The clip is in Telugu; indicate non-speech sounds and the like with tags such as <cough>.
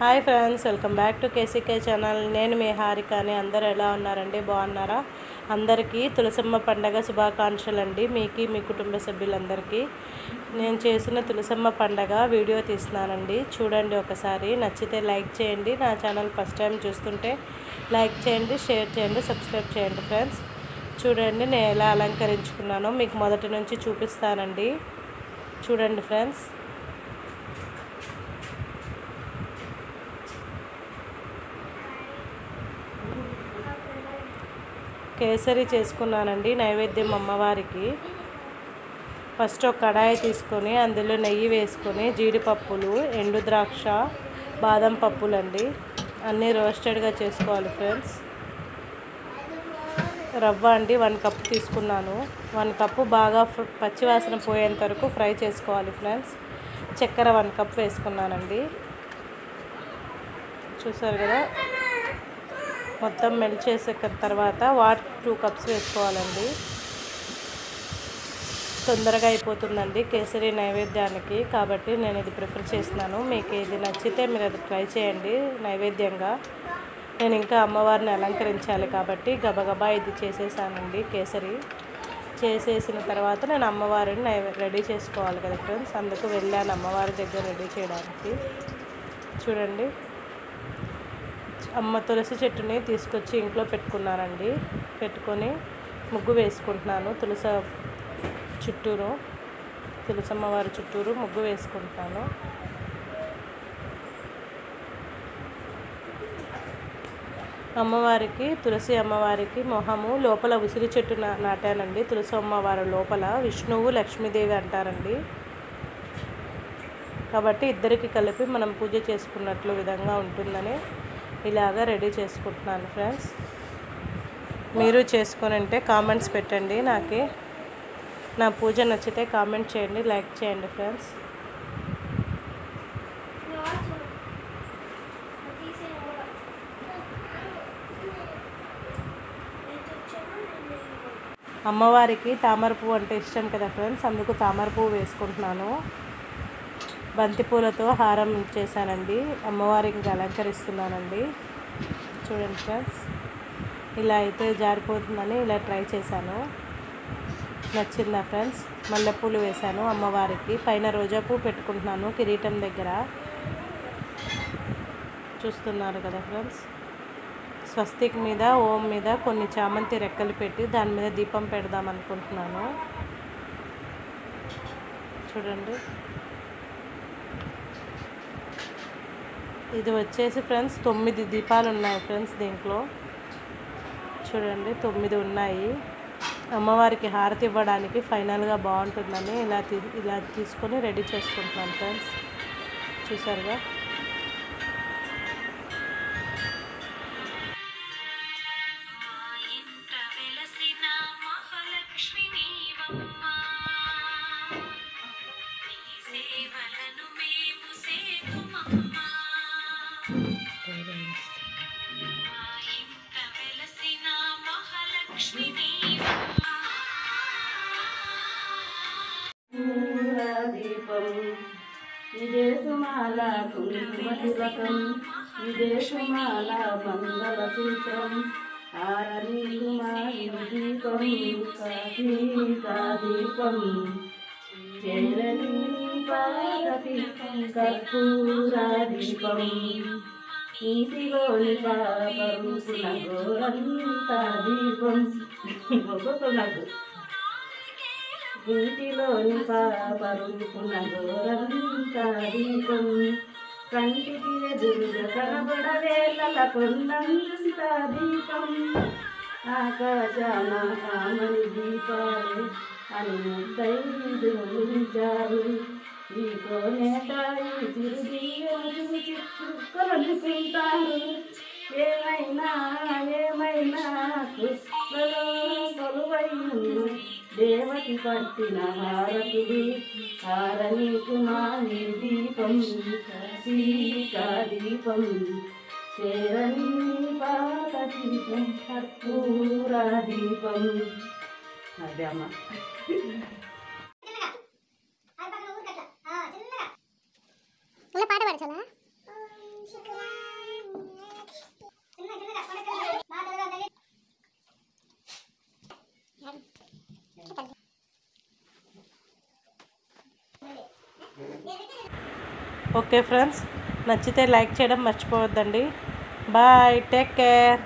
Hi friends welcome back to KCK channel. నేను మీ హారికని అందరు ఎలా ఉన్నారండి? బాగున్నారా? అందరికీ తులసమ్మ పండగ శుభాకాంక్షలు అండి మీకు మీ కుటుంబ సభ్యులందరికీ. నేను చేసిన తులసమ్మ పండగ వీడియో తీస్తున్నానండి. చూడండి ఒకసారి. నచ్చితే లైక్ చేయండి. నా ఛానల్ ఫస్ట్ టైం చూస్తుంటే లైక్ చేయండి షేర్ చేయండి సబ్స్క్రైబ్ చేయండి ఫ్రెండ్స్. చూడండి నేను ఎలా అలంకరించుకున్నానో మీకు మొదటి నుంచి చూపిస్తానండి. చూడండి ఫ్రెండ్స్. కేసరి చేసుకున్నానండి నైవేద్యం అమ్మవారికి. ఫస్ట్ ఒక కడాయి తీసుకొని అందులో నెయ్యి వేసుకొని జీడిపప్పులు ఎండు ద్రాక్ష బాదం పప్పులండి. అన్నీ రోస్టెడ్గా చేసుకోవాలి ఫ్రెండ్స్. రవ్వ అండి వన్ కప్ తీసుకున్నాను. వన్ కప్పు బాగా పచ్చివాసన పోయేంత వరకు ఫ్రై చేసుకోవాలి ఫ్రెండ్స్. చక్కెర వన్ కప్ వేసుకున్నానండి. చూసారు కదా? మొత్తం మెల్ట్ చేసిన తర్వాత వాటర్ టూ కప్స్ వేసుకోవాలండి. తొందరగా అయిపోతుందండి కేసరి నైవేద్యానికి. కాబట్టి నేను ఇది ప్రిఫర్ చేస్తున్నాను. మీకు ఇది నచ్చితే మీరు అది ట్రై చేయండి నైవేద్యంగా. నేను ఇంకా అమ్మవారిని అలంకరించాలి కాబట్టి గబగబా ఇది చేసేసానండి కేసరి. చేసేసిన తర్వాత నేను అమ్మవారిని నైవే రెడీ చేసుకోవాలి కదా ఫ్రెండ్స్ అందుకు వెళ్ళాను అమ్మవారి దగ్గర రెడీ చేయడానికి. చూడండి. అమ్మ తులసి చెట్టుని తీసుకొచ్చి ఇంట్లో పెట్టుకున్నానండి పెట్టుకొని ముగ్గు వేసుకుంటున్నాను. తులసి చుట్టూరు తులసమ్మ వారి చుట్టూరు ముగ్గు వేసుకుంటున్నాను. అమ్మవారికి తులసి అమ్మవారికి మొహము లోపల ఉసిరి చెట్టు నా నాటానండి. తులసి అమ్మవారి లోపల విష్ణువు లక్ష్మీదేవి అంటారండి. కాబట్టి ఇద్దరికి కలిపి మనం పూజ చేసుకున్నట్లు విధంగా ఉంటుందని ఇలాగా రెడీ చేసుకుంటున్నాను ఫ్రెండ్స్. మీరు చేసుకొని ఉంటే కామెంట్స్ పెట్టండి నాకు. నా పూజ నచ్చితే కామెంట్ చేయండి లైక్ చేయండి ఫ్రెండ్స్. అమ్మవారికి తామర పువ్వు అంటే ఇష్టం కదా ఫ్రెండ్స్. అందుకు తామర పువ్వు వేసుకుంటున్నాను. బంతిపూలతో హారం చేశానండి. అమ్మవారికి అలంకరిస్తున్నానండి. చూడండి ఫ్రెండ్స్ ఇలా అయితే జారిపోతుందని ఇలా ట్రై చేశాను. నచ్చిందా ఫ్రెండ్స్? మల్లెపూలు వేశాను అమ్మవారికి. పైన రోజా పువ్వు పెట్టుకుంటున్నాను కిరీటం దగ్గర. చూస్తున్నారు కదా ఫ్రెండ్స్ స్వస్తిక్ మీద ఓం మీద కొన్ని చామంతి రెక్కలు పెట్టి దాని మీద దీపం పెడదాం అనుకుంటున్నాను. చూడండి. ఇది వచ్చేసి ఫ్రెండ్స్ తొమ్మిది దీపాలు ఉన్నాయి ఫ్రెండ్స్ దీంట్లో. చూడండి తొమ్మిది ఉన్నాయి. అమ్మవారికి హారతి ఇవ్వడానికి ఫైనల్గా బాగుంటుందని ఇలా ఇలా తీసుకొని రెడీ చేసుకుంటున్నాను ఫ్రెండ్స్. చూసారుగా? దీపం ఇదే సుమాల కుంకుమ తిలకం ఇదే సుమాల మంగళ సూత్రం ఆరని కుమారి దీపం దీపం కర్పూర దీపం ఇంటిలోని పాపరుపున గోరంత దీపం <laughs> ఇంటిలోని పాపరుపున గోరంత కంటికి ఎదురుగా కనబడవేళ కొండంత దీపం. ఆకాశాన కామని దీపాలు అని ముద్దైదు ఉంచారు. ఈ కోనేట ఈ చూసి కొనుక్కుంటారు ఏమైనా ఏమైనా కృష్ణలో కొలువైను దేవకి పట్టిన హారతుడు హారని కుమారి దీపం దీపం చేరని పాత దీపం కర్పూర దీపం అదే అమ్మ పాట పాడచాలా ఓకే ఫ్రెండ్స్ నచ్చితే లైక్ చేయడం మర్చిపోవద్దండి. Bye take care.